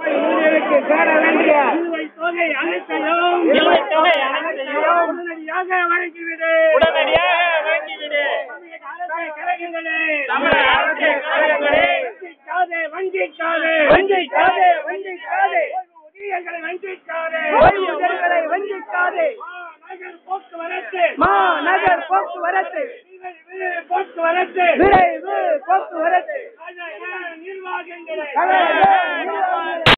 ஊழியருக்கு சேர வேண்டிய நிலுவைத் தொகை அனைத்தையும் நிலுவைத் தொகை அனைத்தையும் உடனடியாக வழங்கிவிடு உடனடியாக வழங்கிவிடு தமிழக அரசு கழகங்களே தமிழக அரசு கழகங்களே வஞ்சிக்காதே வஞ்சிக்காதே வஞ்சிக்காதே, வஞ்சிக்காதே. ஊழியர்களை வஞ்சிக்காதே ஊழியர்களை வஞ்சிக்காதே. நகர் போக்குவரத்து மாநகர் போக்குவரத்து போக்குவரத்து விரைவு போக்குவரத்து ¡Dale, dale, dale!